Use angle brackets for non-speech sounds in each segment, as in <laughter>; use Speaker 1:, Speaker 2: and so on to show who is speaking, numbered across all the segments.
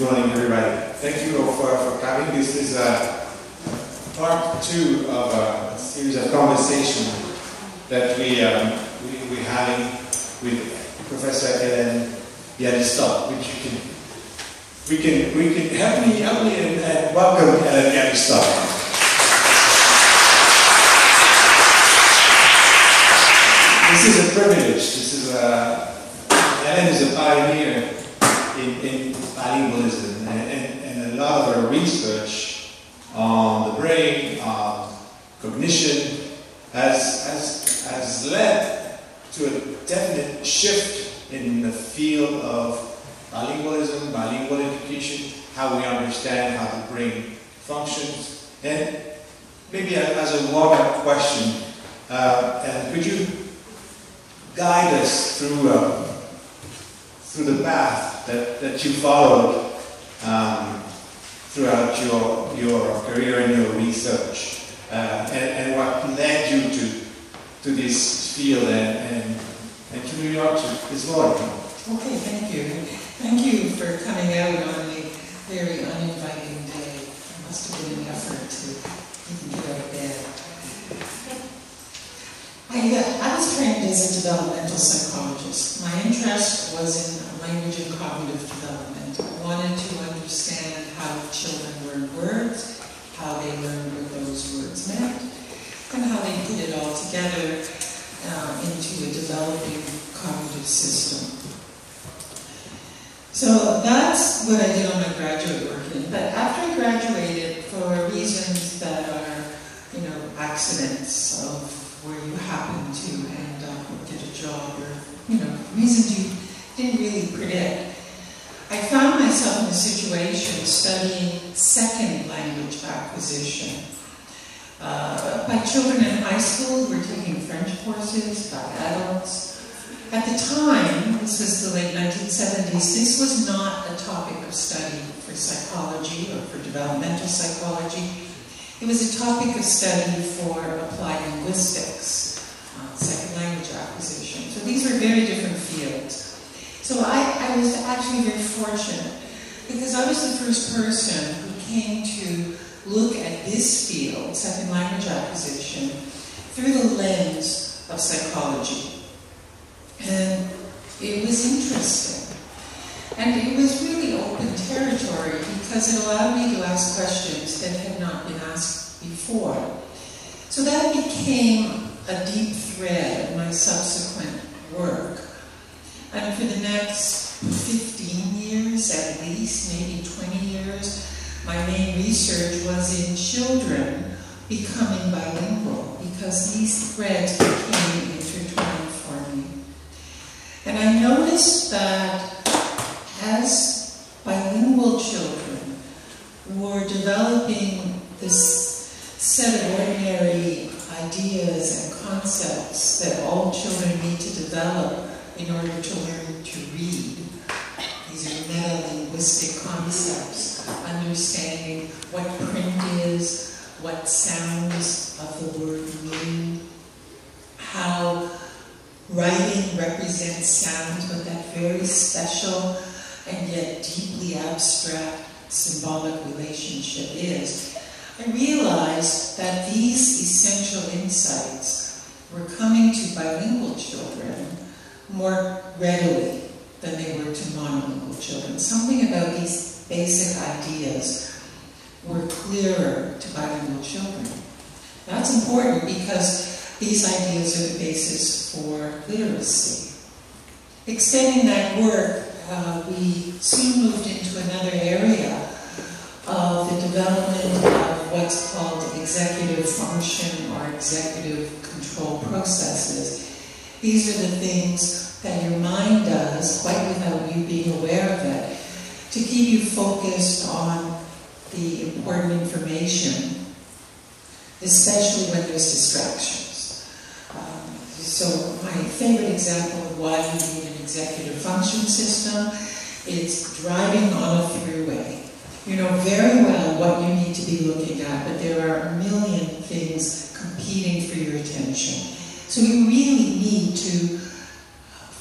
Speaker 1: Good morning, everybody. Thank you all for, for coming. This is uh, part two of a series of conversation that we, um, we, we're having with Professor Ellen Bialystok, which you can, we can, we can help me, help me and, and welcome Ellen Bialystok. This is a privilege. This is a, Hélène is a pioneer in, in bilingualism and, and, and, a lot of her research on the brain, on cognition, has, has, has led to a definite shift in the field of bilingualism, bilingual education, how we understand how the brain functions. And maybe as a warm-up question, uh, could you guide us through uh, through the path that, that you followed um, throughout your, your career and your research, uh, and, and what led you to, to this field and, and, and to New York this morning.
Speaker 2: Okay, thank you. Thank you for coming out on a very uninviting day. It must have been an effort to I was trained as a developmental psychologist. My interest was in language and cognitive development. I wanted to understand how children learn words, how they learn what those words meant, and how they put it all together uh, into a developing cognitive system. So that's what I did on my graduate work. But after I graduated, for reasons that are, you know, accidents of where you happen to end up or get a job or, you know, reasons you didn't really predict. I found myself in a situation studying second language acquisition. Uh, by children in high school were taking French courses, by adults. At the time, this was the late 1970s, this was not a topic of study for psychology or for developmental psychology. It was a topic of study for applied linguistics, uh, second language acquisition. So these were very different fields. So I, I was actually very fortunate because I was the first person who came to look at this field, second language acquisition, through the lens of psychology. And it was interesting. And it was really open territory because it allowed me to ask questions that had not been asked before. So that became a deep thread of my subsequent work. And for the next 15 years at least, maybe 20 years, my main research was in children becoming bilingual because these threads became intertwined for me. And I noticed that as bilingual children were developing this set of ordinary ideas and concepts that all children need to develop in order to learn to read. These are meta-linguistic concepts, understanding what print is, what sounds of the word mean, how writing represents sounds, but that very special and yet deeply abstract symbolic relationship is. I realized that these essential insights were coming to bilingual children more readily than they were to monolingual children. Something about these basic ideas were clearer to bilingual children. That's important because these ideas are the basis for literacy. Extending that work uh, we soon moved into another area of the development of what's called executive function or executive control processes. These are the things that your mind does, quite without you being aware of it, to keep you focused on the important information, especially when there's distractions. Um, so my favorite example of why you need an executive function system is driving on a freeway. You know very well what you need to be looking at, but there are a million things competing for your attention. So you really need to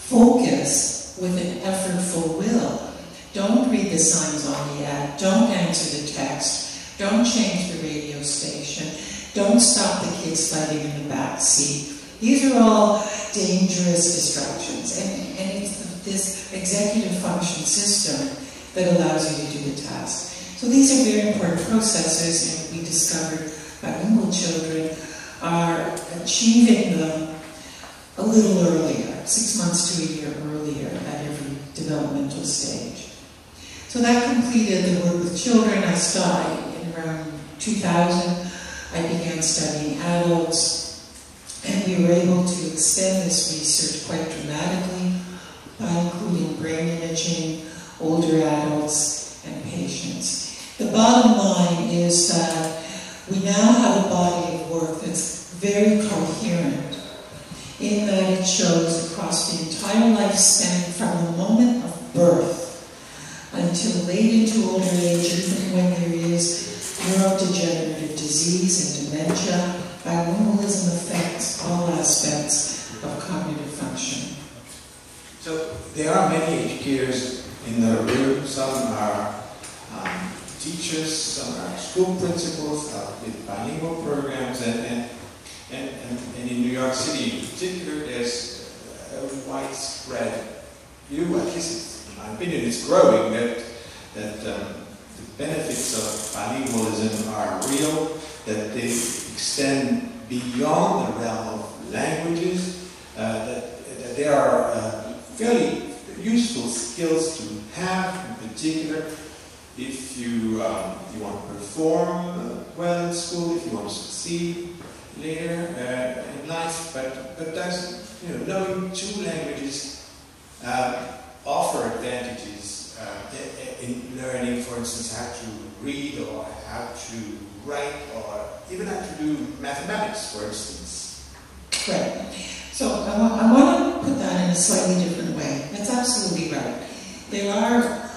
Speaker 2: focus with an effortful will. Don't read the signs on the ad. don't answer the text, don't change the radio station, don't stop the kids fighting in the back seat. These are all dangerous distractions, and, and it's this executive function system that allows you to do the task. So these are very important processes, and we discovered bilingual children are achieving them a little earlier, six months to a year earlier at every developmental stage. So that completed the work with children. I started in around 2000. I began studying adults, and we were able to extend this research quite dramatically by including brain imaging, older adults, and patients. The bottom line is that we now have a body of work that's very coherent in that it shows across the entire lifespan from the moment of birth until late into older age, even when there is neurodegenerative disease and dementia, bilingualism affects all aspects of cognitive function.
Speaker 1: So there are many educators in the room. Some are um, teachers, some are school principals uh, with bilingual programs, and, and, and, and, in New York City in particular, there's a widespread view, at least in my opinion, it's growing, that, that um, the benefits of bilingualism are real, that they extend beyond the realm of languages, uh, that, that there are uh, fairly useful skills to have, in particular, if you, um, you want to perform uh, well in school, if you want to succeed later uh, in life, but, but that's, you know, knowing two languages uh, offer advantages uh, in learning, for instance, how to read or how to write or even how to do mathematics, for instance.
Speaker 2: Right. So I, I want to put that in a slightly different way. That's absolutely right. There are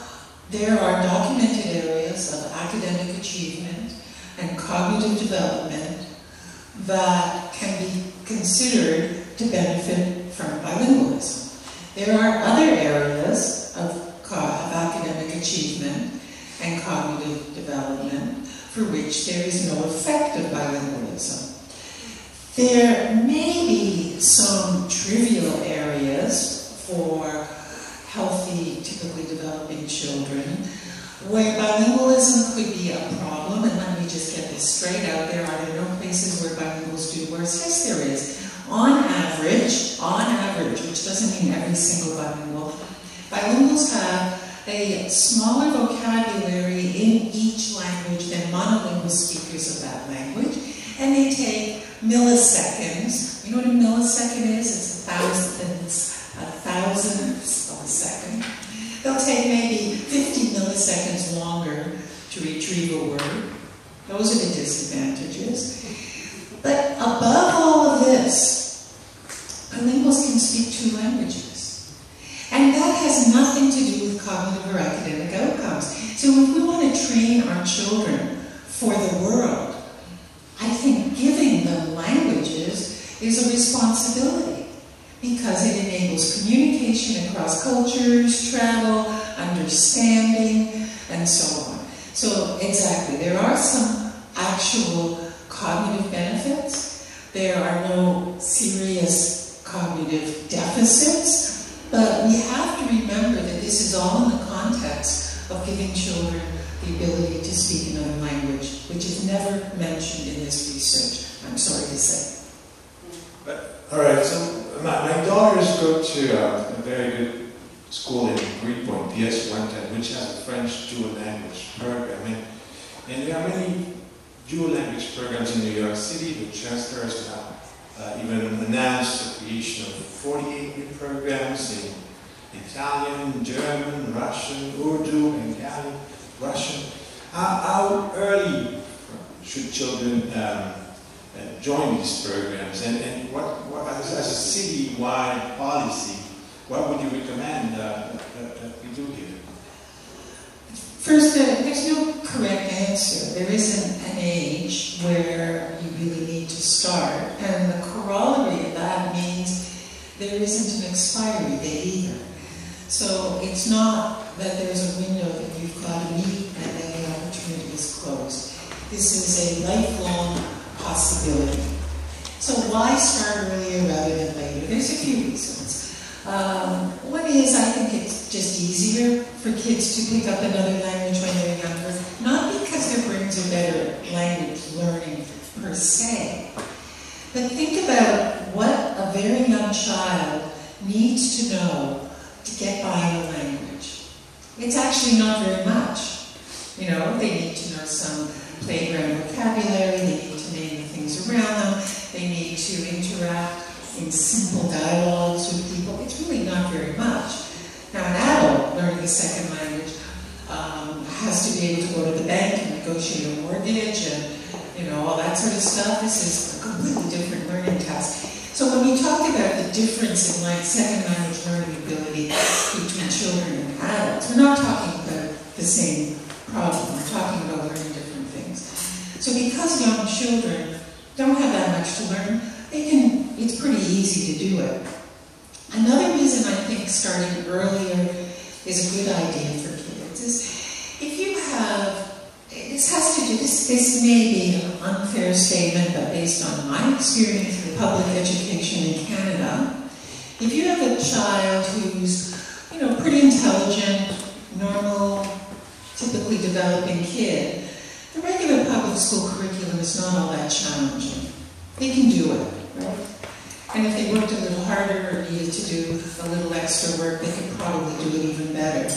Speaker 2: there are documented areas of academic achievement and cognitive development that can be considered to benefit from bilingualism. There are other areas of, of academic achievement and cognitive development for which there is no effect of bilingualism. There may be some trivial areas for healthy, typically developing children, where bilingualism could be a problem, and let me just get this straight out there, are there no places where bilinguals do worse? Yes, there is. On average, on average, which doesn't mean every single bilingual, bilinguals have a smaller vocabulary in each language than monolingual speakers of that language, and they take milliseconds. You know what a millisecond is? It's a thousandth, a thousandth of a second. They'll take maybe 50 milliseconds longer to retrieve a word. Those are the disadvantages. But above all of this, bilinguals can speak two languages. And that has nothing to do with cognitive or academic outcomes. So if we want to train our children for the world, I think giving them languages is a responsibility because it enables communication across cultures, travel, understanding, and so on. So, exactly, there are some actual cognitive benefits. There are no serious cognitive deficits, but we have to remember that this is all in the context of giving children the ability to speak another language, which is never mentioned in this research, I'm sorry to say.
Speaker 1: But, all right, so my, my daughters go to uh, a very good school in Greenpoint, PS 110, which has a French dual language program. And, and there are many dual language programs in New York City. Chancellor has now uh, even announced the creation of 48 new programs in Italian, German, Russian, Urdu, Bengali, Russian. How, how early should children um, uh, join these programs? And, and what, what as, as, a city-wide policy, what would you recommend uh, that, that, we do here?
Speaker 2: First, there's no correct answer. There isn't an age where you really need to start. And the corollary of that means there isn't an expiry date either. So it's not that there's a window that you've got to meet and then the opportunity is closed. This is a lifelong possibility. So why start earlier rather than later? There's a few reasons. Um, one is I think it's just easier for kids to pick up another language when they're younger, not because their brains are better language learning per se, but think about what a very young child needs to know to get by in a language. It's actually not very much. You know, they need to know some playground vocabulary, they need to name the things around them, they need to interact in simple dialogues with people. It's really not very much. Now, an adult learning a second language um, has to be able to go to the bank and negotiate a mortgage and you know all that sort of stuff. This is a completely different learning task. So when we talk about the difference in like second language learning ability between children and adults, we're not talking about the same problem. We're talking about learning different things. So because young children don't have that much to learn, they can. It's pretty easy to do it. Another reason I think starting earlier is a good idea for kids is if you have, this has to do, this, this may be an unfair statement, but based on my experience with public education in Canada, if you have a child who's, you know, pretty intelligent, normal, typically developing kid, the regular public school curriculum is not all that challenging. They can do it, right? And if they worked a little harder or needed to do a little extra work, they could probably do it even better.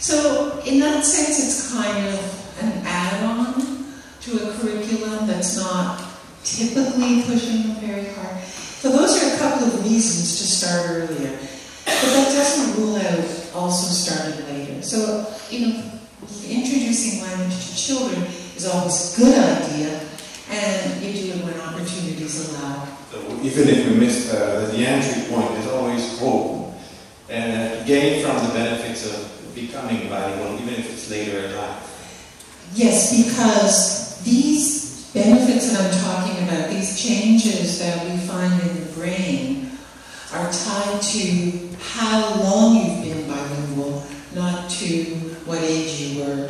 Speaker 2: So in that sense, it's kind of an add-on to a curriculum that's not typically pushing them very hard. So those are a couple of reasons to start earlier. But that doesn't rule out also starting later. So, you know, introducing language to children is always a good idea, and you do it when opportunities allow.
Speaker 1: So even if we miss uh, the entry point, there's always hope. And uh, gain from the benefits of becoming bilingual, even if it's later in life.
Speaker 2: Yes, because these benefits that I'm talking about, these changes that we find in the brain, are tied to how long you've been bilingual, not to what age you were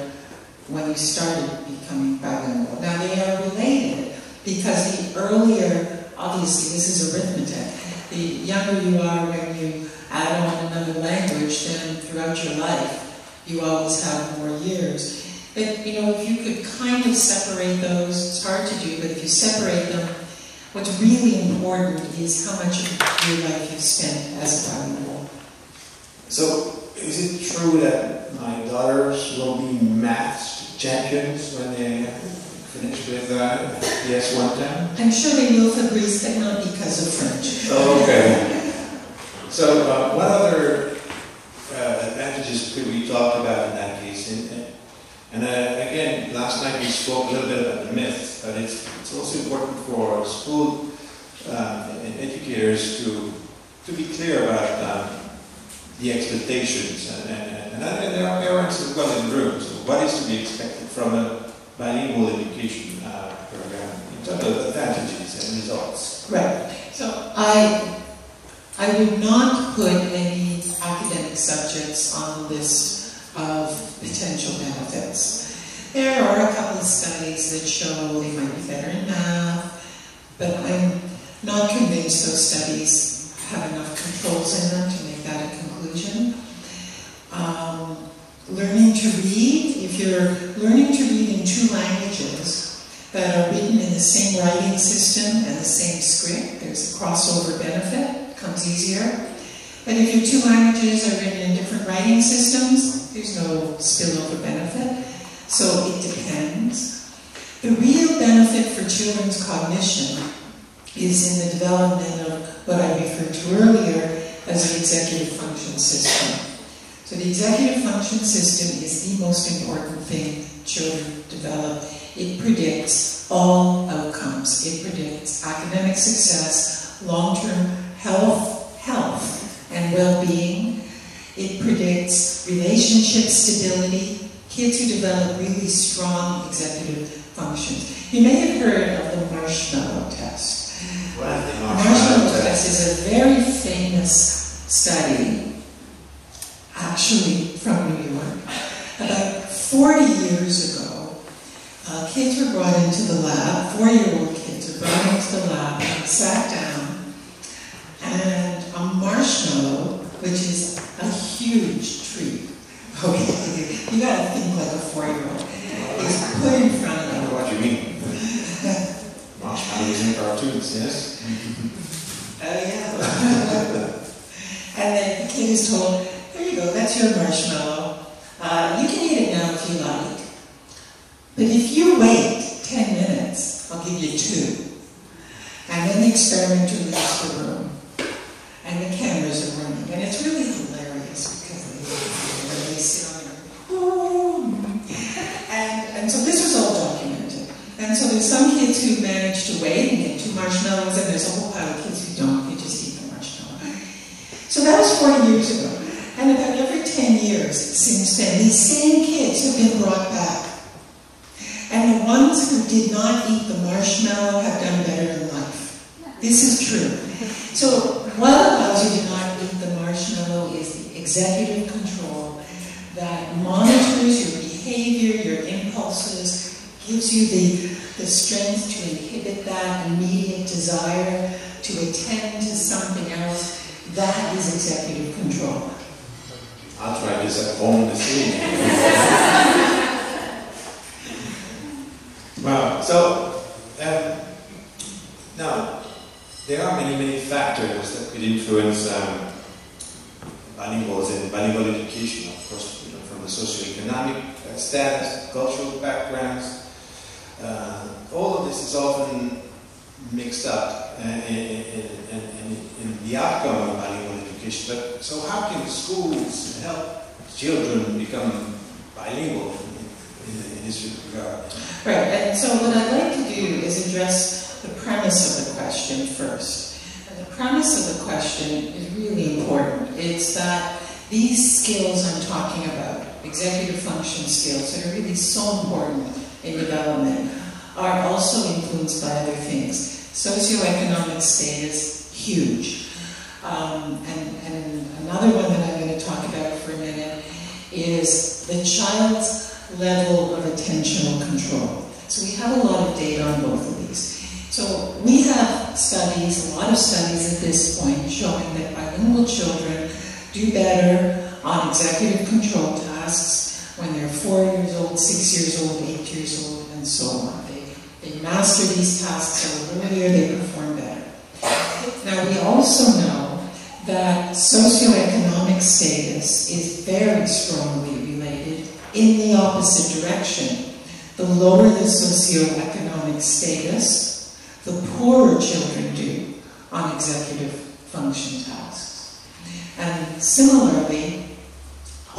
Speaker 2: when you started becoming bilingual. Now they are related because the earlier, obviously this is arithmetic, the younger you are when you add on another language, then throughout your life you always have more years. But you know, if you could kind of separate those, it's hard to do, but if you separate them, what's really important is how much of your life you've spent as a bilingual.
Speaker 1: So, is it true that my daughters will be maths champions when they finish with uh, the PS 110?
Speaker 2: I'm sure they will Fabrice, but not because of French.
Speaker 1: Oh, okay. So, uh, what other uh, advantages could we talk about in that case? And, and uh, again, last night we spoke a little bit about the myth, but it's, it's also important for school um, and educators to, to be clear about um, the expectations and, and, and, and there are parents as well in the room. So what is to be expected from a bilingual education uh, program in terms of advantages and results?
Speaker 2: Right. So I I would not put any academic subjects on the list of potential benefits. There are a couple of studies that show they might be better in math, but I'm not convinced those studies have enough controls in them to make that a conclusion. Um, learning to read, if you're learning to read in two languages that are written in the same writing system and the same script, there's a crossover benefit, it comes easier. But if your two languages are written in different writing systems, there's no spillover benefit. So it depends. The real benefit for children's cognition is in the development of what I referred to earlier as the executive function system. So the executive function system is the most important thing children develop. It predicts all outcomes. It predicts academic success, long-term health, health and well-being. It predicts relationship stability. Kids who develop really strong executive functions. You may have heard of the marshmallow test.
Speaker 1: What is the
Speaker 2: Marshmallow test is a very famous study, actually from New York. About 40 years ago, uh, kids were brought into the lab, four-year-old kids were brought into the lab and sat down, and a marshmallow, which is a huge treat, okay, you gotta think like a four-year-old, is put in front of
Speaker 1: I
Speaker 2: them.
Speaker 1: know what you mean. <laughs> In cartoons, yes?
Speaker 2: Oh, yeah. <laughs> and then the kid is told, there you go, that's your marshmallow. Uh, you can eat it now if you like. But if you wait 10 minutes, I'll give you two. And then the experimenter leaves the room. And the cameras are running. And it's really hilarious because they, they sit on there. "Oh." And, and so this was all documented. And so there's some kids who manage to wait and get two marshmallows, and there's a whole pile of kids who don't, they just eat the marshmallow. So that was 40 years ago. And about every 10 years since then, these same kids have been brought back. And the ones who did not eat the marshmallow have done better in life. This is true. So what allows you to not eat the marshmallow is the executive control that monitors your behavior, your impulses, gives you the, the strength to inhibit that immediate desire to attend to something else. That is executive control.
Speaker 1: I'll try this at home this evening. wow. So, um, now, there are many, many factors that could influence um, bilinguals and bilingual education, of course, you know, from the socioeconomic uh, status, cultural backgrounds. Uh, all of this is often mixed up in the outcome of bilingual education. But so, how can schools help children become bilingual in, in, in this regard?
Speaker 2: Right, and so what I'd like to do is address the premise of the question first. And the premise of the question is really important. It's that these skills I'm talking about, executive function skills that are really so important in development, are also influenced by other things. Socioeconomic status, huge. Um, and, and another one that I'm going to talk about for a minute is the child's level of attentional control. So we have a lot of data on both of these. So we have studies, a lot of studies at this point, showing that bilingual children do better on executive control tasks when they're four years old, six years old, eight years old, and so on. They, they master these tasks a little earlier, they perform better. Now we also know that socioeconomic status is very strongly related in the opposite direction. The lower the socioeconomic status, the poorer children do on executive function tasks. And similarly,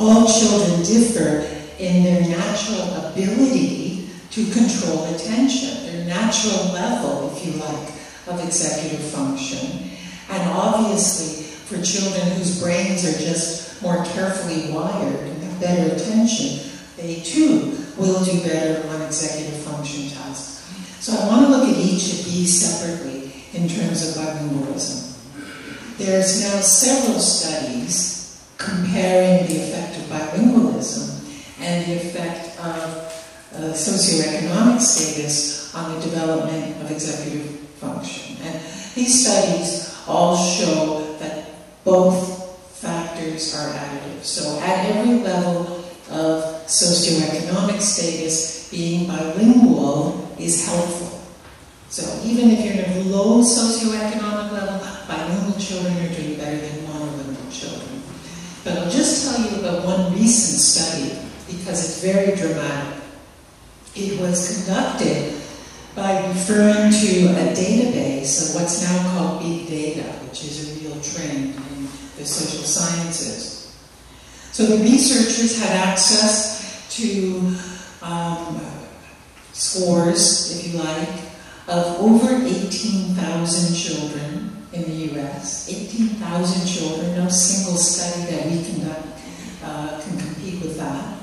Speaker 2: all children differ in their natural ability to control attention, their natural level, if you like, of executive function. And obviously, for children whose brains are just more carefully wired and have better attention, they too will do better on executive function tasks. So I want to look at each of these separately in terms of bilingualism. There's now several studies comparing the effect of bilingualism and the effect of uh, socioeconomic status on the development of executive function. And these studies all show that both factors are additive. So at every level of socioeconomic status, being bilingual is helpful. So even if you're in a low socioeconomic level, bilingual children are doing better than. But I'll just tell you about one recent study because it's very dramatic. It was conducted by referring to a database of what's now called big data, which is a real trend in the social sciences. So the researchers had access to um, scores, if you like, of over 18,000 children in the US. 18,000 children, no single study that we conduct uh, can compete with that.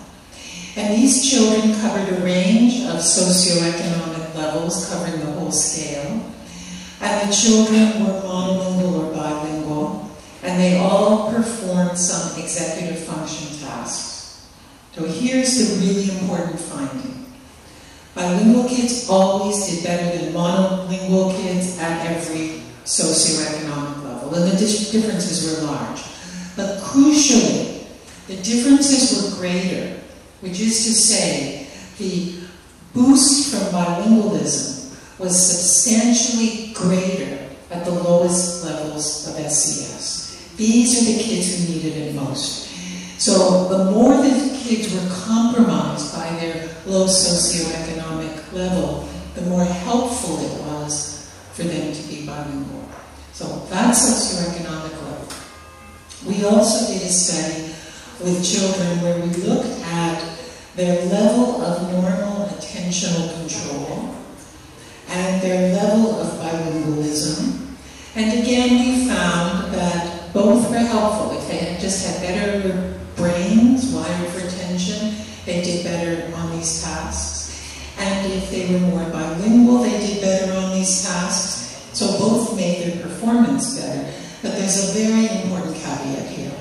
Speaker 2: And these children covered a range of socioeconomic levels, covering the whole scale. And the children were monolingual or bilingual, and they all performed some executive function tasks. So here's the really important finding. Bilingual kids always did better than monolingual kids at every socioeconomic level, and the differences were large. But crucially, the differences were greater, which is to say, the boost from bilingualism was substantially greater at the lowest levels of SES. These are the kids who needed it most. So the more the kids were compromised by their low socioeconomic level, the more helpful it was for them to be bilingual. So that's socioeconomic level. We also did a study with children where we looked at their level of normal attentional control and their level of bilingualism. And again, we found that both were helpful. If they had just had better brains wired for attention, they did better on these tasks. And if they were more bilingual, they did better on these tasks. So both made their performance better. But there's a very important caveat here.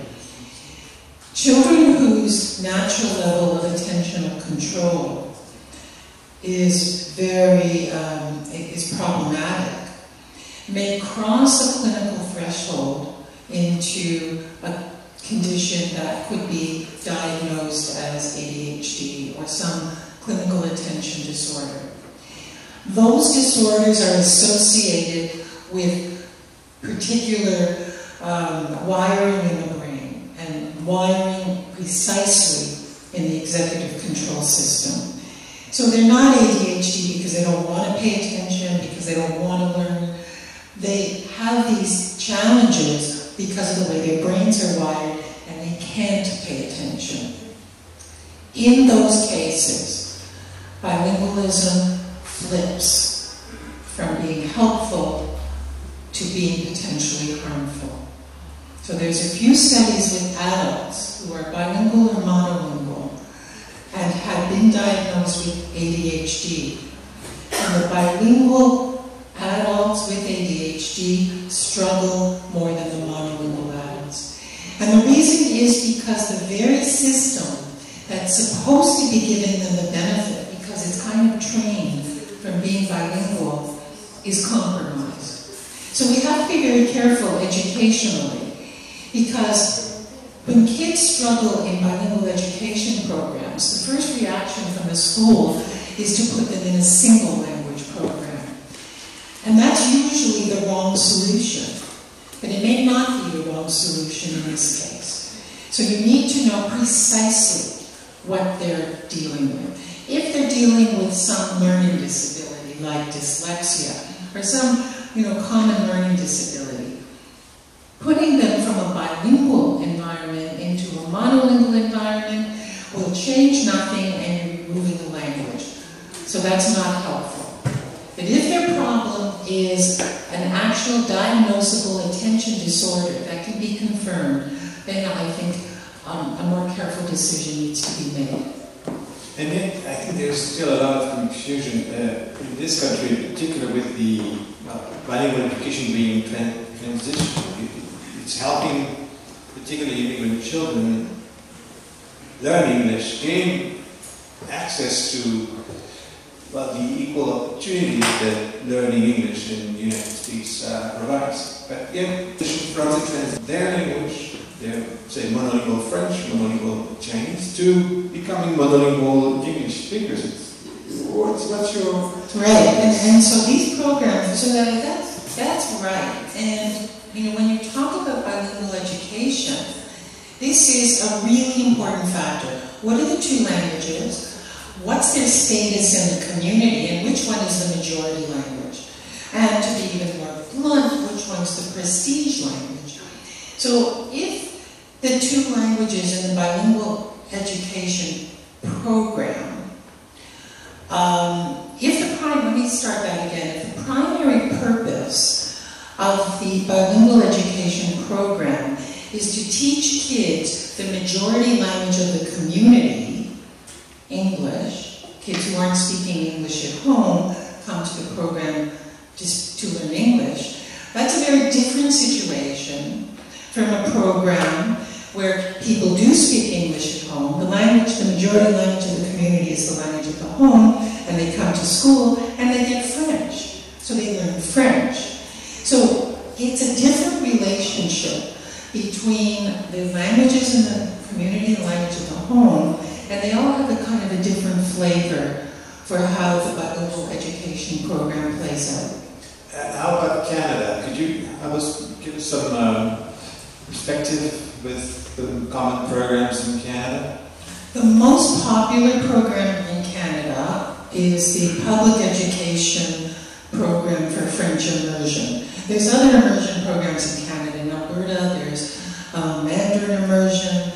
Speaker 2: Children whose natural level of attentional control is very um, is problematic may cross a clinical threshold into a condition that could be diagnosed as ADHD or some clinical attention disorder. Those disorders are associated with particular um, wiring in the brain and wiring precisely in the executive control system. So they're not ADHD because they don't want to pay attention, because they don't want to learn. They have these challenges because of the way their brains are wired and they can't pay attention. In those cases, bilingualism flips from being helpful to being potentially harmful. So there's a few studies with adults who are bilingual or monolingual and have been diagnosed with ADHD. And the bilingual adults with ADHD struggle more than the monolingual adults. And the reason is because the very system that's supposed to be giving them the benefit, because it's kind of trained from being bilingual, is compromised. So we have to be very careful educationally, because when kids struggle in bilingual education programs, the first reaction from the school is to put them in a single language program. And that's usually the wrong solution. But it may not be the wrong solution in this case. So you need to know precisely what they're dealing with. If they're dealing with some learning disability, like dyslexia, or some you know, common learning disability, putting them from a bilingual environment into a monolingual environment will change nothing and you're removing the language. So that's not helpful. But if their problem is an actual diagnosable attention disorder that can be confirmed, then I think um, a more careful decision needs to be made.
Speaker 1: And yet, I think there's still a lot of confusion uh, in this country, in particular with the uh, bilingual education being tran- transitioned. It's helping, particularly immigrant children, learn English, gain access to well, the equal opportunities that learning English in the United States uh, provides. But yeah, from the their language, their say monolingual French, monolingual Chinese, to becoming monolingual English speakers. It's, what's, what's your
Speaker 2: right? And, and so these programs, so that, that's that's right. And you know, when you talk about bilingual education, this is a really important factor. What are the two languages? what's their status in the community and which one is the majority language? And to be even more blunt, which one's the prestige language? So if the two languages in the bilingual education program, um, if the prime, let me start that again, if the primary purpose of the bilingual education program is to teach kids the majority language of the community, English. Kids who aren't speaking English at home come to the program just to learn English. That's a very different situation from a program where people do speak English at home. The language, the majority language of the community is the language of the home, and they come to school and they get French. So they learn French. So it's a different relationship between the languages in the community and the language of the home, and they all have a kind of a different flavor for how the bilingual education program plays out.
Speaker 1: Uh, how about Canada? Could you have us give us some um, perspective with the common programs in Canada?
Speaker 2: The most popular program in Canada is the public education program for French immersion. There's other immersion programs in Canada. In Alberta, there's um, Mandarin immersion.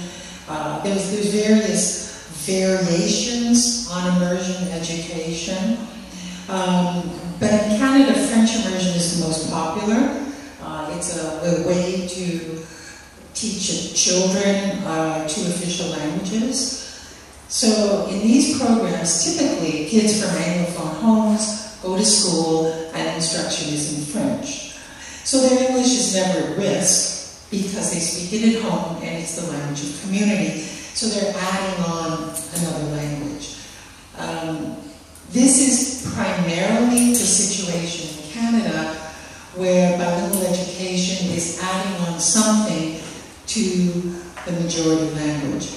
Speaker 2: Uh, there's, there's various variations on immersion education. Um, but in Canada, French immersion is the most popular. Uh, it's a, a, way to teach children uh, two official languages. So in these programs, typically kids from Anglophone homes go to school and instruction is in French. So their English is never at risk because they speak it at home and it's the language of community. So they're adding on another language. Um, this is primarily the situation in Canada where bilingual education is adding on something to the majority language.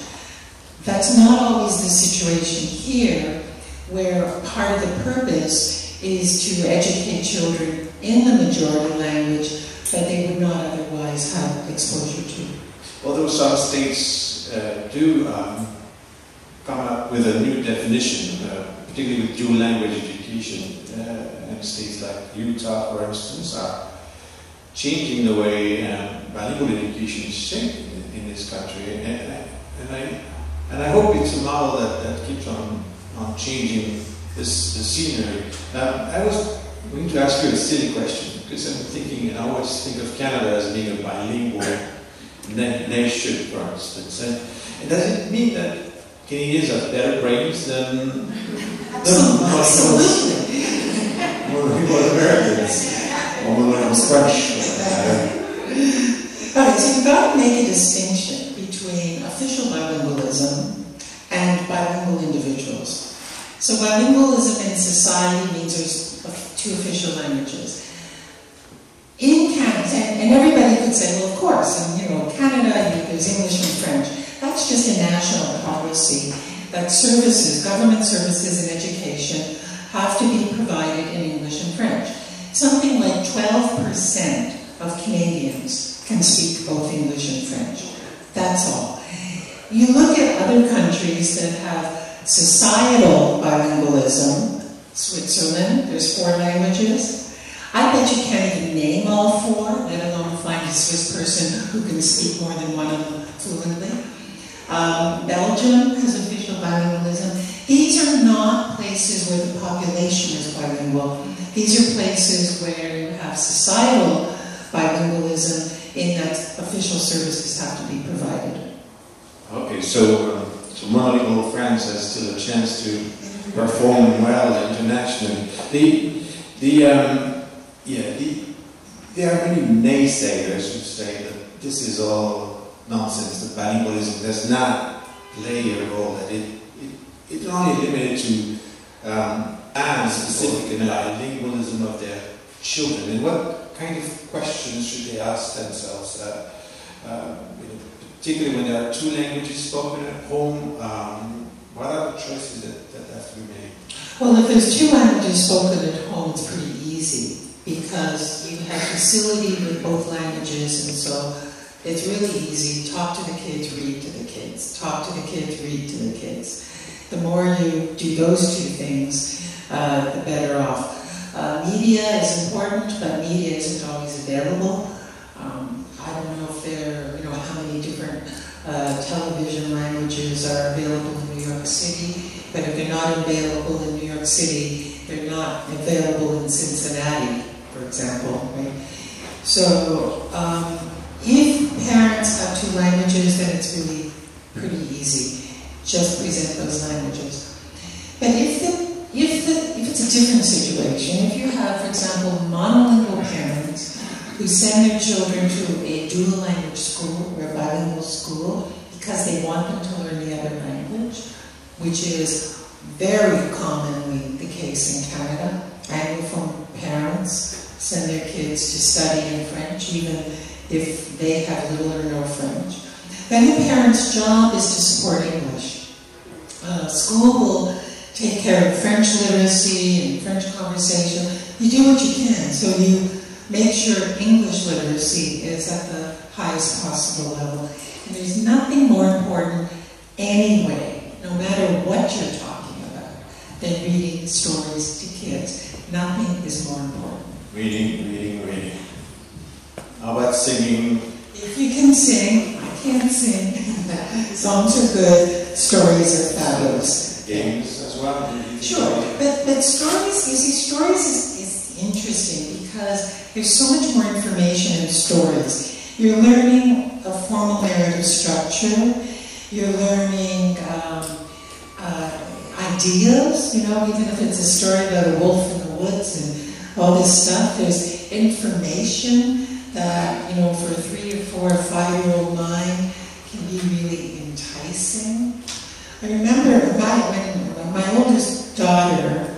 Speaker 2: That's not always the situation here, where part of the purpose is to educate children in the majority language that they would not otherwise have exposure to.
Speaker 1: Although some states uh, do um, come up with a new definition, uh, particularly with dual language education. Uh, in states like Utah, for instance, are changing the way um, bilingual education is shaped in, in this country. And, and, I, and I hope it's a model that, that keeps on, on changing this, the scenery. Um, I was going to ask you a silly question because I'm thinking, and I always think of Canada as being a bilingual nation, for instance. And, and does it mean that Canadians have better brains than
Speaker 2: Absolutely.
Speaker 1: people Americans? Or French?
Speaker 2: All right, so you've got to make a distinction between official bilingualism and bilingual individuals. So bilingualism in society means there's two official languages in Canada, and everybody could say, well, of course, and you know, Canada, there's English and French. That's just a national policy that services, government services and education have to be provided in English and French. Something like 12% of Canadians can speak both English and French. That's all. You look at other countries that have societal bilingualism, Switzerland, there's four languages. I bet you can't even name all four, let alone find a Swiss person who can speak more than one of them fluently. Um, Belgium has official bilingualism. These are not places where the population is bilingual. These are places where you have societal bilingualism in that official services have to be provided.
Speaker 1: Okay, so, um, so monolingual France has still a chance to perform well internationally. The, the um, yeah, the, there are many naysayers who say that this is all nonsense, that bilingualism does not play a role, that it, it, it's only limited to um, and specific the bilingualism of their children. And what kind of questions should they ask themselves? Uh, um, particularly when there are two languages spoken at home, um, what are the choices that, that have to be made?
Speaker 2: Well, if there's two languages spoken at home, it's pretty easy because you have facility with both languages, and so it's really easy. Talk to the kids, read to the kids. Talk to the kids, read to the kids. The more you do those two things, uh, the better off. Media is important, but media isn't always available. Um, I don't know if there, you know, how many different uh, television languages are available in New York City, but if they're not available in New York City, they're not available in Cincinnati for example, right? So um, if parents have two languages, then it's really pretty easy. Just present those languages. But if the it's a different situation, if you have, for example, monolingual parents who send their children to a dual language school or a bilingual school because they want them to learn the other language, which is very commonly the case in Canada. Anglophone parents send their kids to study in French, even if they have little or no French. Then the parent's job is to support English. Uh, school will take care of French literacy and French conversation. You do what you can, so you make sure English literacy is at the highest possible level. And there's nothing more important anyway, no matter what you're talking about, than reading stories to kids. Nothing is more important.
Speaker 1: Reading, reading, reading. How about singing?
Speaker 2: If you can sing, I can't sing. <laughs> Songs are good, stories are fabulous.
Speaker 1: Games as well?
Speaker 2: Sure, but, but stories, you see, stories is, is interesting because there's so much more information in stories. You're learning a formal narrative structure, you're learning um, uh, ideas, you know, even if it's a story about a wolf in the woods and all this stuff, there's information that, you know, for a three or four or five year old mind can be really enticing. I remember back when my oldest daughter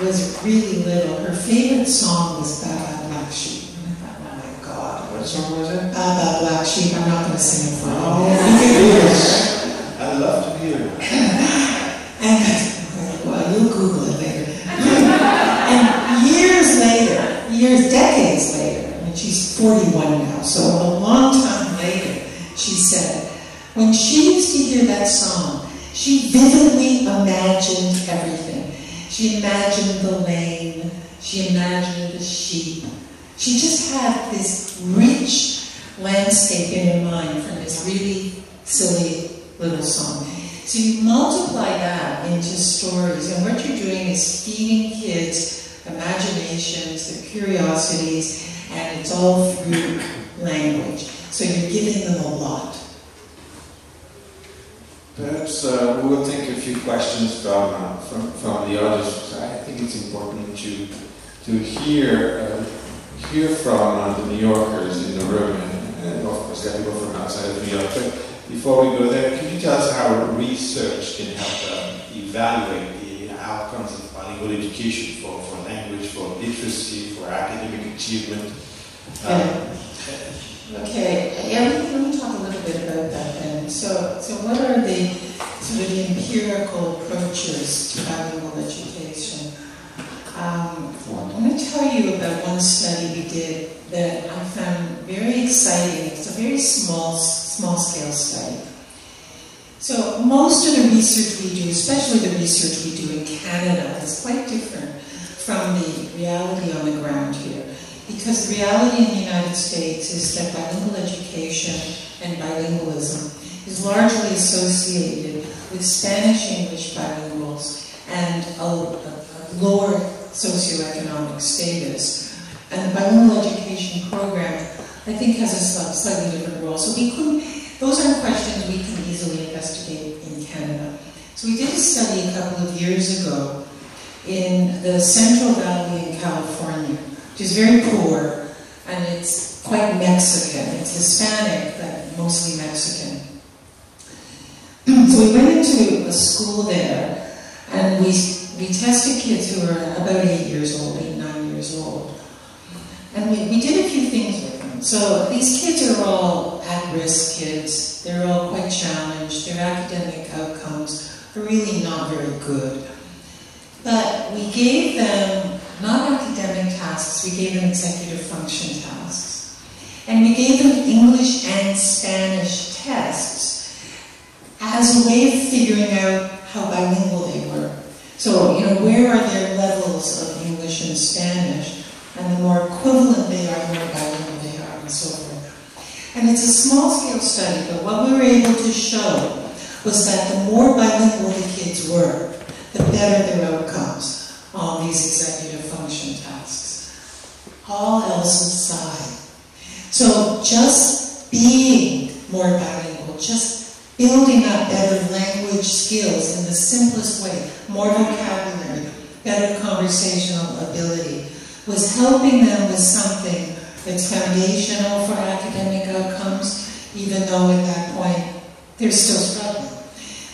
Speaker 2: was really little, her favorite song was Baa Baa Black Sheep. And I thought, oh my God.
Speaker 1: What song was it?
Speaker 2: Baa Baa Black Sheep, I'm not going to sing it for you.
Speaker 1: Oh, <laughs> yes. I'd love to hear it. <laughs>
Speaker 2: And, well, you'll Google it later. <laughs> and years later, years, decades later, I mean, she's 41 now, so a long time later, she said, when she used to hear that song, she vividly imagined everything. She imagined the lane, she imagined the sheep. She just had this rich landscape in her mind from this really silly little song. So you multiply that into stories, and what you're doing is feeding kids imaginations, their curiosities, and it's all through language. So you're giving them a lot.
Speaker 1: Perhaps uh, we will take a few questions from, uh, from, from the audience. I think it's important to, to hear, uh, hear from uh, the New Yorkers in the room, and, and of course, are people from outside of New York. But before we go there, can you tell us how research can help um, evaluate the outcomes of bilingual education for, for language, for literacy, for academic achievement?
Speaker 2: Um, Okay, yeah, let me, talk a little bit about that then. So, so what are the sort of the empirical approaches to bilingual education? Um, I'm going to tell you about one study we did that I found very exciting. It's a very small, small scale study. So most of the research we do, especially the research we do in Canada, is quite different from the reality on the ground here. Because the reality in the United States is that bilingual education and bilingualism is largely associated with Spanish-English bilinguals and a, lower socioeconomic status. And the bilingual education program, I think, has a slightly different role. So we couldn't, those aren't questions we can easily investigate in Canada. So we did a study a couple of years ago in the Central Valley in California is very poor, and it's quite Mexican. It's Hispanic, but mostly Mexican. <clears throat> so we went into a school there, and we, we tested kids who were about eight years old, eight, nine years old. And we, we did a few things with them. So these kids are all at-risk kids. They're all quite challenged. Their academic outcomes are really not very good. But we gave them not academic tasks, we gave them executive function tasks. And we gave them English and Spanish tests as a way of figuring out how bilingual they were. So, you know, where are their levels of English and Spanish? And the more equivalent they are, the more bilingual they are, and so forth. And it's a small scale study, but what we were able to show was that the more bilingual the kids were, the better their outcomes on these executive function tasks. All else aside. So just being more bilingual, just building up better language skills in the simplest way, more vocabulary, better conversational ability, was helping them with something that's foundational for academic outcomes, even though at that point they're still struggling.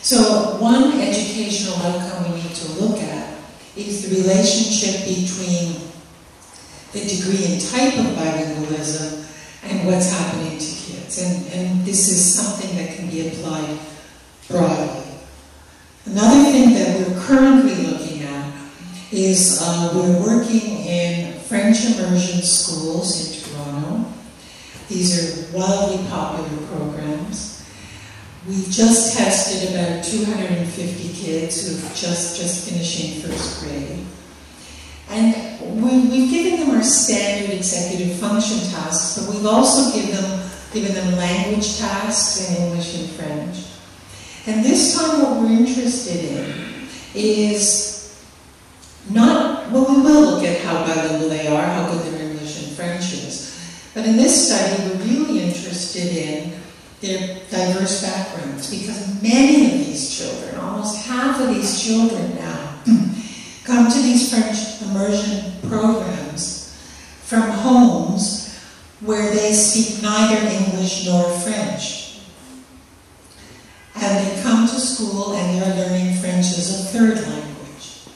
Speaker 2: So one educational outcome we need to look at is the relationship between the degree and type of bilingualism and what's happening to kids. And, and this is something that can be applied broadly. Another thing that we're currently looking at is uh, we're working in French immersion schools in Toronto. These are wildly popular programs. We just tested about 250 kids who are just, just finishing first grade. And we, have given them our standard executive function tasks, but we've also given them, given them language tasks in English and French. And this time what we're interested in is not, well, we will look at how bilingual they are, how good their English and French is. But in this study, we're really interested in their diverse backgrounds because many of these children, almost half of these children now, <clears throat> come to these French immersion programs from homes where they speak neither English nor French and they come to school and they're learning French as a third language.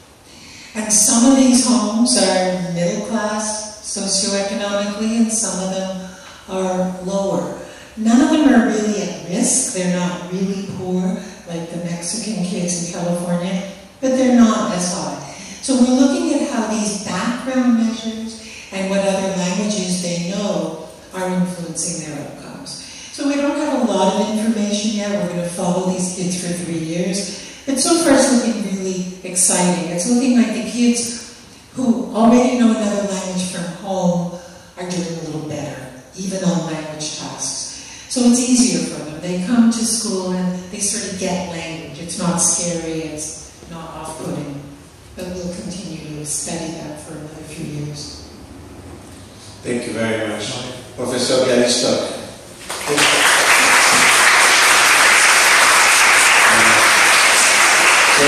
Speaker 2: And some of these homes are middle class socioeconomically and some of them are lower. None of them are really at risk. They're not really poor like the Mexican kids in California, but they're not as high. So we're looking at how these background measures and what other languages they know are influencing their outcomes. So we don't have a lot of information yet. We're going to follow these kids for three years. But so far it's looking really exciting. It's looking like the kids who already know another language from home are doing a little better, even on language tasks. So it's easier for them. They come to school and they sort of get language. It's not scary, it's not off-putting. But we'll continue to study that for another few years.
Speaker 3: Thank you very much. Professor Bialystok. So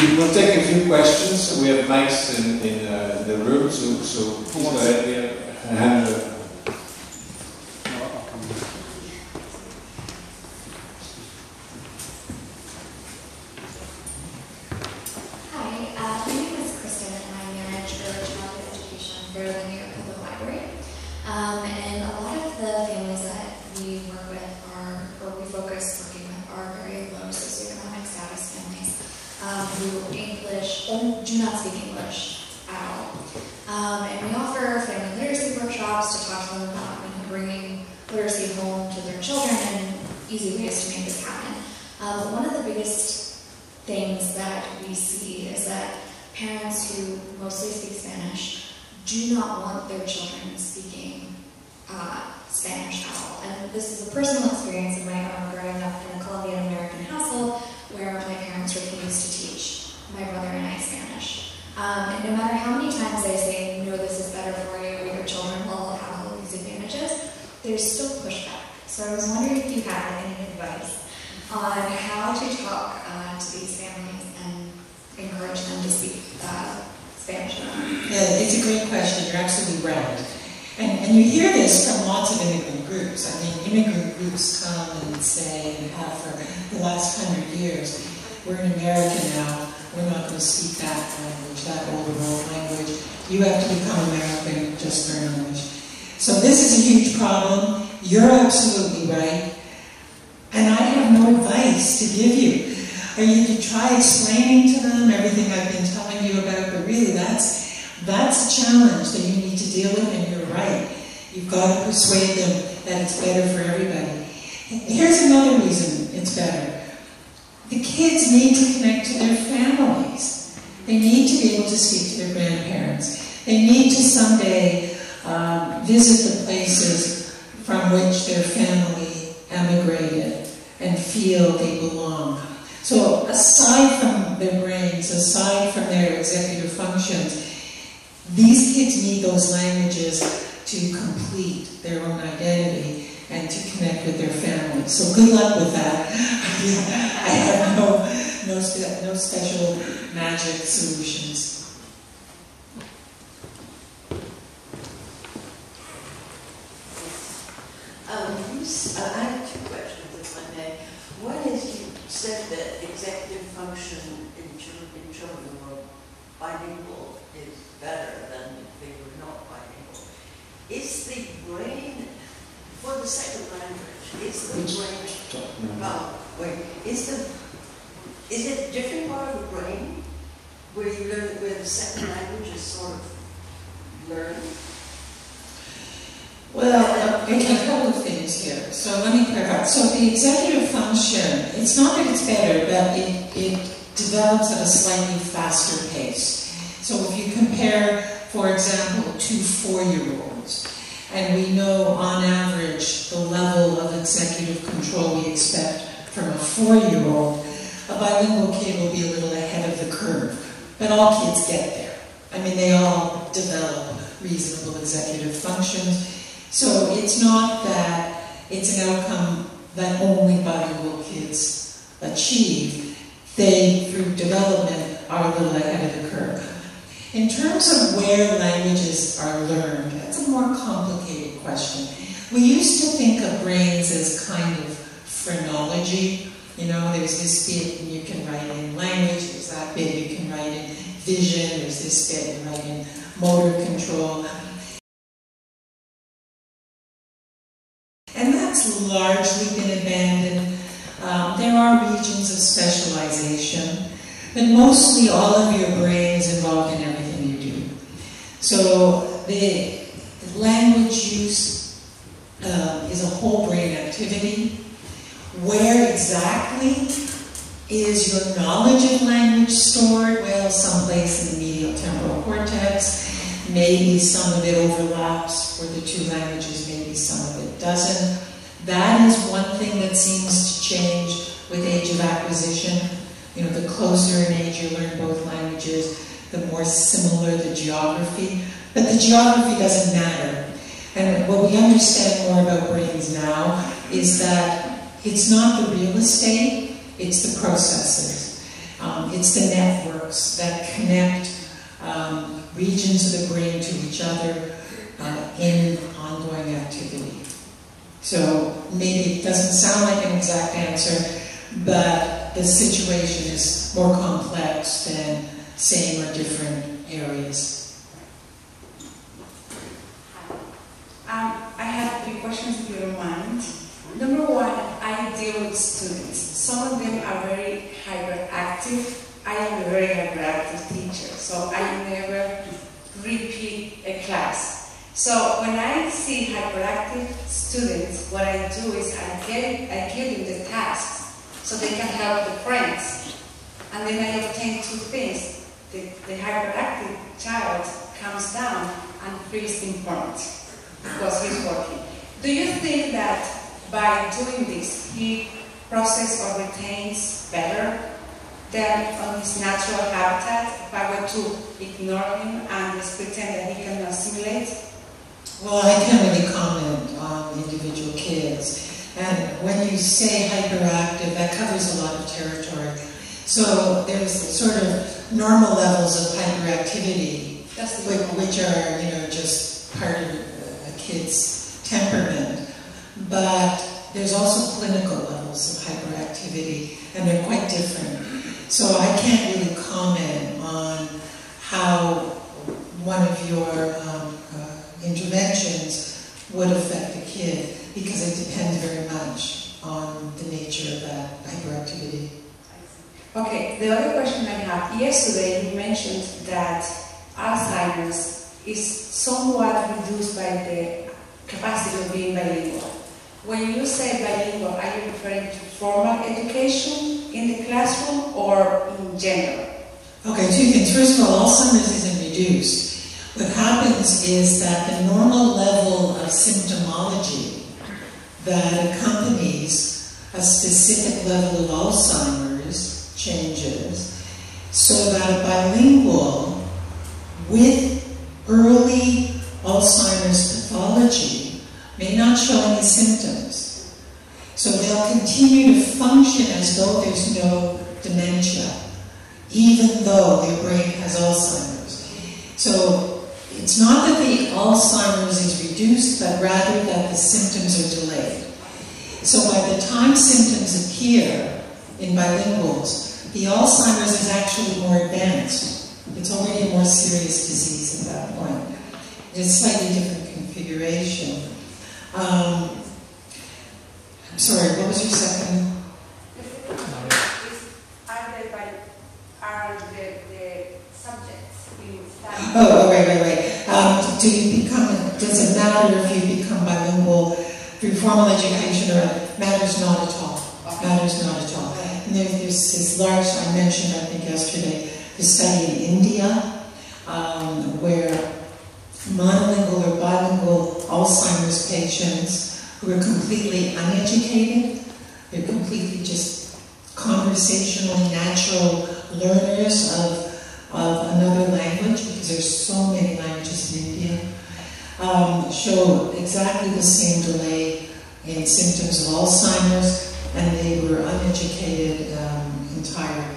Speaker 3: we will take a few questions. We have mics in, in uh, the room, so, so please go ahead. We have a great
Speaker 4: question.
Speaker 2: You're absolutely right. And, and you hear this from lots of immigrant groups.
Speaker 4: I mean, immigrant groups come and say, and have for the
Speaker 2: last hundred years, we're an American now, we're not going to speak that language, that old world language. You have to become American, just
Speaker 4: if I So this is a huge problem. you
Speaker 2: really that's that's a challenge that you need to deal with, and you're right. You've got to persuade them that it's better for everybody. Here's another reason it's better. The kids need to connect to their families. They need to be able to speak to their grandparents. They need to someday um, visit the places from which their family emigrated and feel they belong. So aside from their brains, aside from their executive functions, these kids need those languages to complete their own identity and to connect with their family. So good luck with that. <laughs> I have no, no, spe no special magic solutions.
Speaker 4: Um, I have two questions said that executive function in children, in children who are bilingual is better than if they were not bilingual. Is the brain, for the second language, is the brain, oh, wait, is the, is it a different part of the brain where you learn, where the second language is sort of learned?
Speaker 2: Well, uh, okay, a couple of things here. So let me clarify. So the executive function, it's not that it's better, but it, it develops at a slightly faster pace. So if you compare, for example, two four-year-olds, and we know on average the level of executive control we expect from a four-year-old, a bilingual kid will be a little ahead of the curve. But all kids get there. I mean, they all develop reasonable executive functions. So it's not that it's an outcome that only bilingual kids achieve. They, through development, are a little ahead of the curve. In terms of where languages are learned, that's a more complicated question. We used to think of brains as kind of phrenology. You know, there's this bit you can write in language, there's that bit you can write in vision, there's this bit you write in motor control. Largely been abandoned. Um, there are regions of specialization, but mostly all of your brain is involved in everything you do. So the, the language use uh, is a whole brain activity. Where exactly is your knowledge of language stored? Well, someplace in the medial temporal cortex. Maybe some of it overlaps for the two languages, maybe some of it doesn't. That is one thing that seems to change with age of acquisition. You know, the closer in age you learn both languages, the more similar the geography. But the geography doesn't matter. And what we understand more about brains now is that it's not the real estate, it's the processes. Um, it's the networks that connect um, regions of the brain to each other uh, in ongoing activity. So maybe it doesn't sound like an exact answer, but the situation is more complex than same or different areas.
Speaker 5: Um, I have three questions if you don't mind. Number one, I deal with students. Some of them are very hyperactive. I am a very hyperactive teacher, so I never repeat a class. So when I see hyperactive students, what I do is I get I give them the tasks so they can help the friends. And then I obtain two things. The, the hyperactive child comes down and feels important because he's working. Do you think that by doing this, he processes or retains better than on his natural habitat if I were to ignore him and just pretend that he cannot assimilate?
Speaker 2: Well, I can't really comment on individual kids. And when you say hyperactive, that covers a lot of territory. So there's sort of normal levels of hyperactivity,
Speaker 5: That's the
Speaker 2: which, which are, you know, just part of a kid's temperament. But there's also clinical levels of hyperactivity, and they're quite different. So I can't really comment on how one of your um, uh, interventions would affect the kid because it depends very much on the nature of that hyperactivity.
Speaker 5: Okay, the other question I have, yesterday you mentioned that Alzheimer's is somewhat reduced by the capacity of being bilingual. When you say bilingual, are you referring to formal education in the classroom or in general?
Speaker 2: Okay, two things. First of all, Alzheimer's isn't reduced. What happens is that the normal level of symptomology that accompanies a specific level of Alzheimer's changes so that a bilingual with early Alzheimer's pathology may not show any symptoms. So they'll continue to function as though there's no dementia, even though their brain has Alzheimer's. So it's not that the Alzheimer's is reduced, but rather that the symptoms are delayed. So by the time symptoms appear in bilinguals, the Alzheimer's is actually more advanced. It's already a more serious disease at that point. It's a slightly different configuration. Um, I'm sorry, what was your second?
Speaker 5: Are the, the, subjects?
Speaker 2: Oh, oh, right, right, right. Um, do you become, does it matter if you become bilingual through formal education or matters not at all? Matters not at all. And there, there's this large, I mentioned, I think yesterday, the study in India um, where monolingual or bilingual Alzheimer's patients who are completely uneducated, they're completely just conversational, natural learners of, of another language, because there's so many languages in India, um, show exactly the same delay in symptoms of Alzheimer's and they were uneducated um, entirely.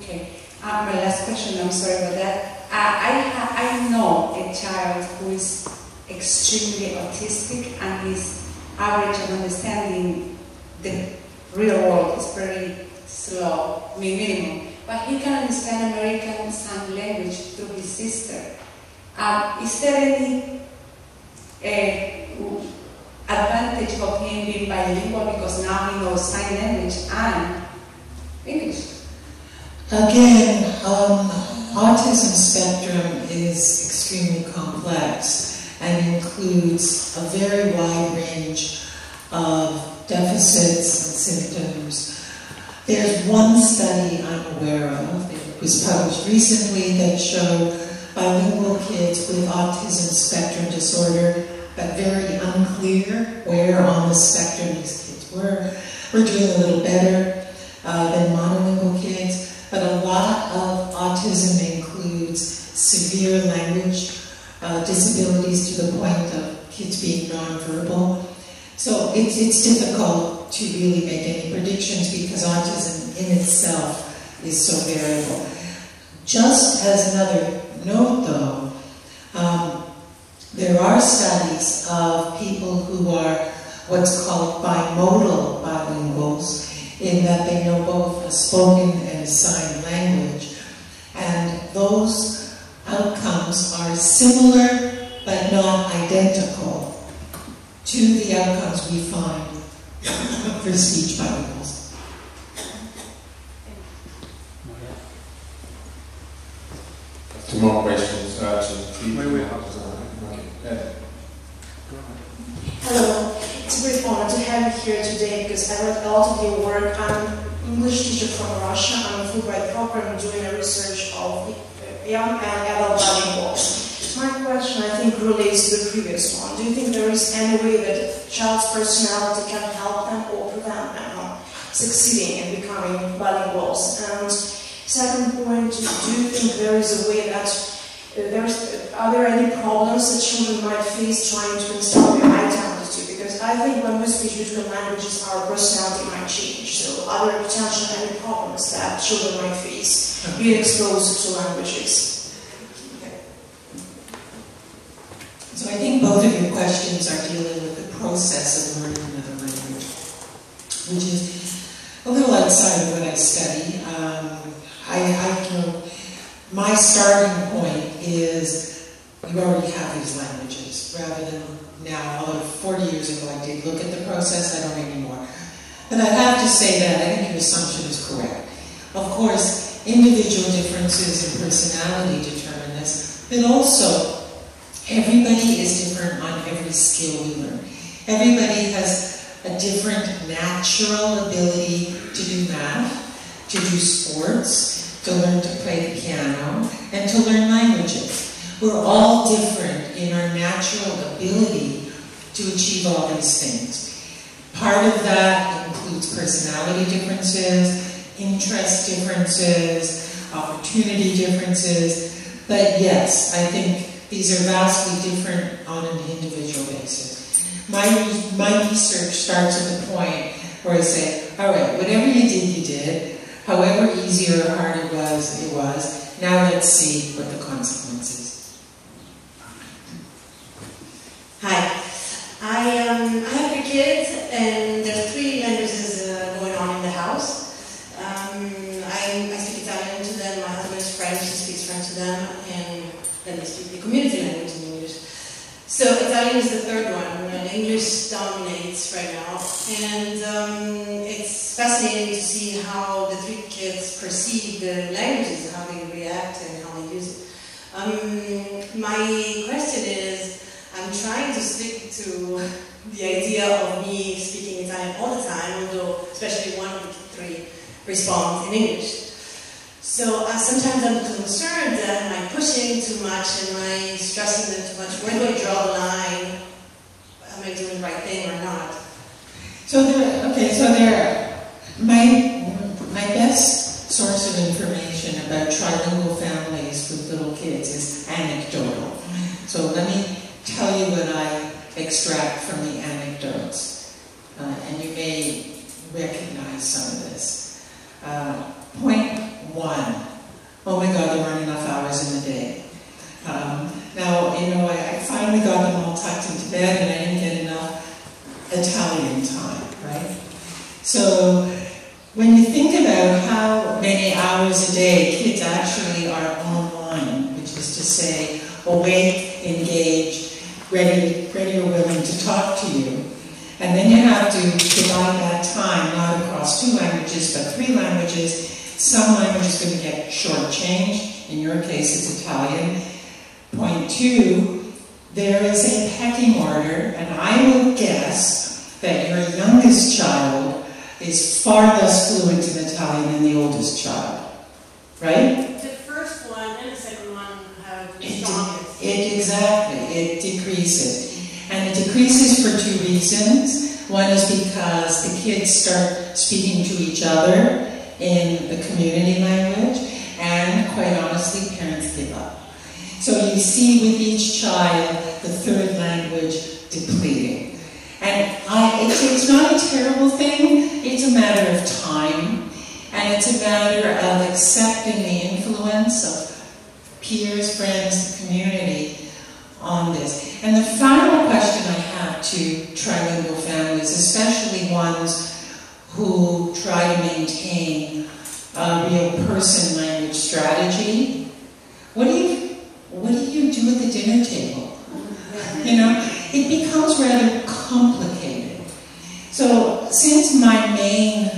Speaker 5: Okay. Uh, my last question, I'm sorry about that. Uh, I, I know a child who is extremely autistic and his average of understanding the real world is very slow, minimum. But he can understand American Sign Language through his sister. Um, is there any uh, advantage of him being bilingual because now he knows sign language and English.
Speaker 2: Again, um, autism spectrum is extremely complex and includes a very wide range of deficits and symptoms. There's one study I'm aware of, it was published recently, that showed bilingual kids with autism spectrum disorder but very unclear where on the spectrum these kids were. We're doing a little better uh, than monolingual kids, but a lot of autism includes severe language uh, disabilities to the point of kids being nonverbal. So it's, it's difficult to really make any predictions because autism in itself is so variable. Just as another note though, um, there are studies of people who are what's called bimodal bilinguals, in that they know both a spoken and a sign language. And those outcomes are similar but not identical to the outcomes we find for speech bilinguals.
Speaker 1: Two more questions. Uh, to wait, wait.
Speaker 6: Hello, it's a great honor to have you here today because I read a lot of your work. I'm an English teacher from Russia. I'm a Fulbright program doing a research of young and adult bilinguals. Question, I think, relates to the previous one. Do you think there is any way that child's personality can help them or prevent them from succeeding in becoming bilinguals? And second point, do you think there is a way that uh, there's, uh, are there any problems that children might face trying to install their identity? Because I think when we speak between languages, our personality might change. So are there potential any problems that children might face being exposed to languages?
Speaker 2: So I think both of your questions are dealing with the process of learning another language, which is a little outside of what I study. Um, I, I know, my starting point is you already have these languages rather than now, although 40 years ago I did look at the process, I don't anymore. But I have to say that I think your assumption is correct. Of course, individual differences in personality determine this, but also everybody is different on every skill we learn. Everybody has a different natural ability to do math, to do sports, to learn to play the piano, and to learn languages. We're all different in our natural ability to achieve all these things. Part of that includes personality differences, interest differences, opportunity differences, but yes, I think these are vastly different on an individual basis. My, my research starts at the point where I say, all right, whatever you did, you did. However easy or hard it was, it was. Now let's see what the consequences.
Speaker 6: Hi. I, um, I have three kids, and there are three languages uh, going on in the house. Um, I'm French, he speaks French to them, and then they speak the community language in English. So Italian is the third one, and English dominates right now. And um, it's fascinating to see how the three kids perceive the languages, how they react, and how they use it. Um, my question is, I'm trying to stick to the idea of me speaking Italian all the time, although especially one of the three responds in English. So uh, sometimes I'm concerned that am I pushing too much? Am I stressing them too much? Where do I draw the line? Am I doing the right thing or not?
Speaker 2: So there, okay, so there, my, my best source of information about trilingual families with little kids is anecdotal. So let me tell you what I extract from the anecdotes, uh, and you may recognize some of this. Uh, point one, oh my God, there aren't enough hours in the day. Um, now, you know, I, I finally got them all tucked into bed and I didn't get enough Italian time, right? So, when you think about how many hours a day kids actually are online, which is to say, awake, engaged, ready, ready or willing to talk to you, and then you have to divide that time not across two languages but three languages, some language is going to get shortchanged. In your case, it's Italian. Point two, there is a pecking order, and I will guess that your youngest child is far less fluent in Italian than the oldest child. Right?
Speaker 6: The first one and the second one have the
Speaker 2: It,
Speaker 6: strongest.
Speaker 2: it exactly, it decreases. And it decreases for two reasons. One is because the kids start speaking to each other in the community language, and quite honestly, parents give up. So you see with each child the third language depleting. And I, it's, it's not a terrible thing, it's a matter of time, and it's a matter of accepting the influence of peers, friends, the community on this. And the final question I have to trilingual families, especially ones who try to maintain a real person language strategy. What do you what do you do at the dinner table? You know, it becomes rather complicated. So since my main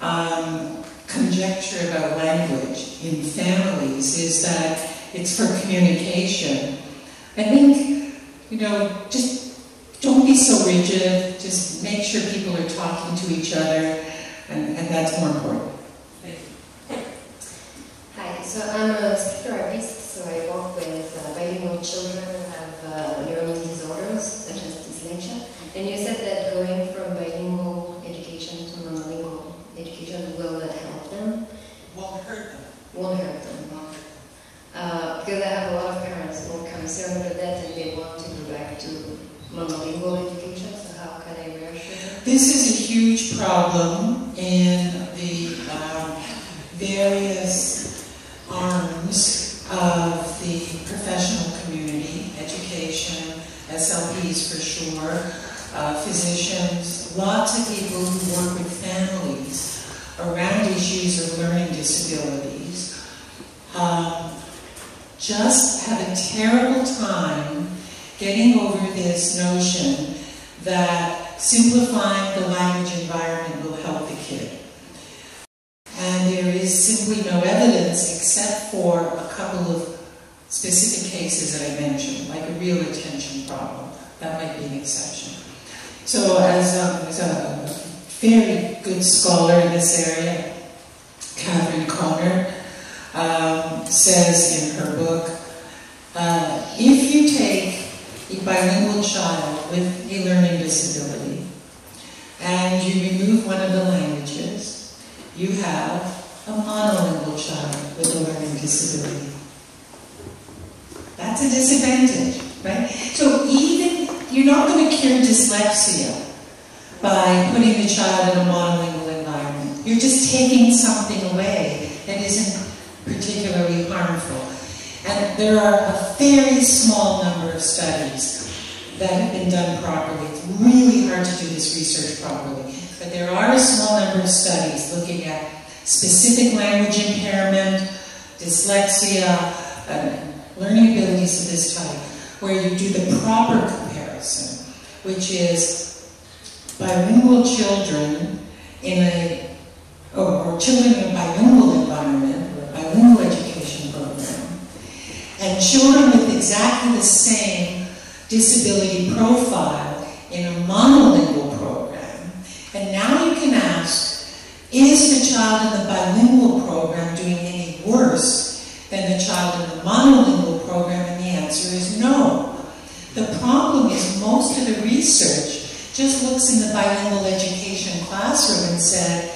Speaker 2: um, conjecture about language in families is that it's for communication, I think, you know, just don't be so rigid. Just make sure people are talking to each other, and, and that's more important.
Speaker 7: Hi, so I'm a speech therapist, so I work with uh, bilingual children who have uh, learning disorders, such as dyslexia. And you said that going from bilingual education to monolingual education will not help them,
Speaker 2: Won't hurt them.
Speaker 7: won't hurt them. Uh, because I have a lot of parents who are concerned with that and they want to go back to monolingual education, so how can I reassure them?
Speaker 2: This is a huge problem in the um, various arms of the professional community, education, SLPs for sure, uh, physicians, lots of people who work with families around issues of learning disabilities. Um, just have a terrible time getting over this notion that simplifying the language environment will help the kid. And there is simply no evidence except for a couple of specific cases that I mentioned, like a real attention problem. That might be an exception. So as, um, as a very good scholar in this area, Kathryn Kohnert, um, says in her book, uh, if you take a bilingual child with a learning disability and you remove one of the languages, you have a monolingual child with a learning disability. That's a disadvantage, right? So even, you're not going to cure dyslexia by putting the child in a monolingual environment. You're just taking something away that isn't particularly harmful. And there are a very small number of studies that have been done properly. It's really hard to do this research properly. But there are a small number of studies looking at specific language impairment, dyslexia, learning abilities of this type, where you do the proper which is bilingual children in a, or, or children in a bilingual environment, or bilingual education program, and children with exactly the same disability profile in a monolingual program. And now you can ask, is the child in the bilingual program doing any worse than the child in the monolingual program? And the answer is no. The problem is most of the research just looks in the bilingual education classroom and said,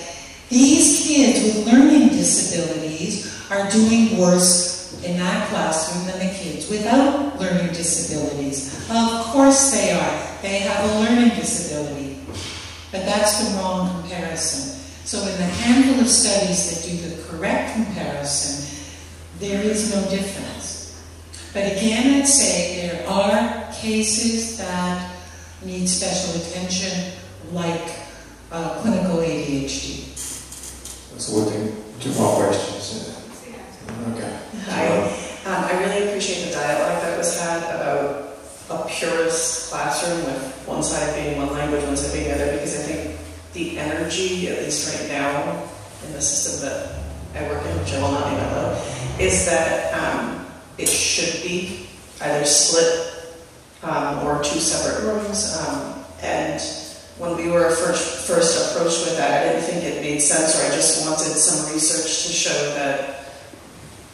Speaker 2: these kids with learning disabilities are doing worse in that classroom than the kids without learning disabilities. Of course they are. They have a learning disability. But that's the wrong comparison. So in the handful of studies that do the correct comparison, there is no difference. But again, I'd say there are cases that need special attention, like uh, clinical ADHD.
Speaker 8: So we'll take two more questions. Okay.
Speaker 9: Hi. Um, I really appreciate the dialogue that was had about a purist classroom with one side being one language, one side being the other, because I think the energy, at least right now, in the system that I work in, which I will not name out loud, is that um, it should be either split um, or two separate rooms. Um, and when we were first, first approached with that, I didn't think it made sense, or I just wanted some research to show that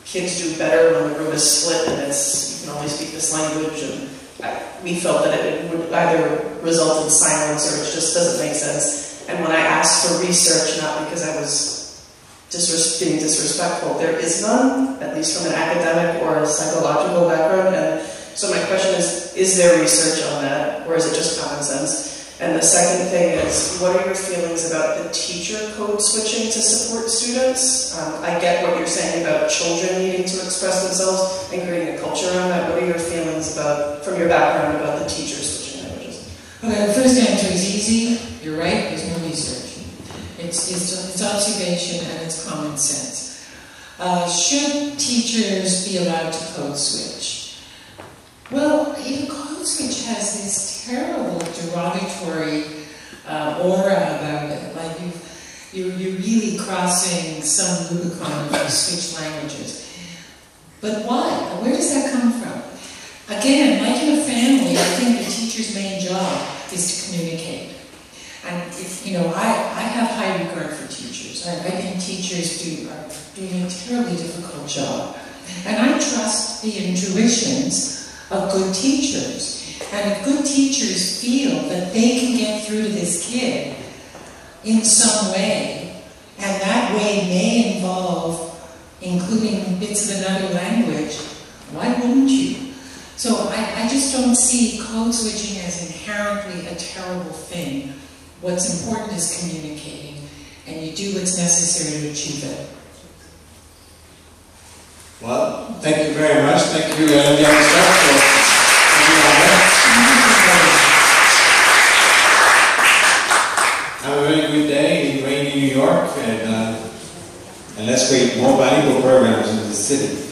Speaker 9: kids do better when the room is split and it's you can only speak this language. And I, we felt that it would either result in silence or it just doesn't make sense. And when I asked for research, not because I was disres- being disrespectful, there is none, at least from an academic or a psychological background. And so my question is, is there research on that, or is it just common sense? And the second thing is, what are your feelings about the teacher code switching to support students? Um, I get what you're saying about children needing to express themselves and creating a culture around that. What are your feelings about, from your background, about the teachers switching languages?
Speaker 2: Okay, the first answer is easy. You're right, there's no research. It's, it's, it's observation and it's common sense. Uh, should teachers be allowed to code switch? Well, even code has this terrible derogatory uh, aura about it. Like you, you're, you're really crossing some Rubicon if you switch languages. But why? Where does that come from? Again, like in a family, I think the teacher's main job is to communicate. And if, you know, I, I have high regard for teachers. I, I think teachers do are doing a terribly difficult job. And I trust the intuitions of good teachers. And if good teachers feel that they can get through to this kid in some way, and that way may involve including bits of another language, why wouldn't you? So I, I just don't see code switching as inherently a terrible thing. What's important is communicating, and you do what's necessary to achieve it.
Speaker 1: Well, thank you very much. Thank you, uh, young staff, for on. Have a very good day in rainy New York, and, uh, and let's create more valuable programs in the city.